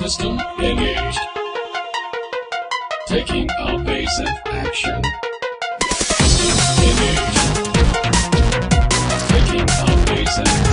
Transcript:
System engaged. Taking evasive action. System engaged. Taking evasive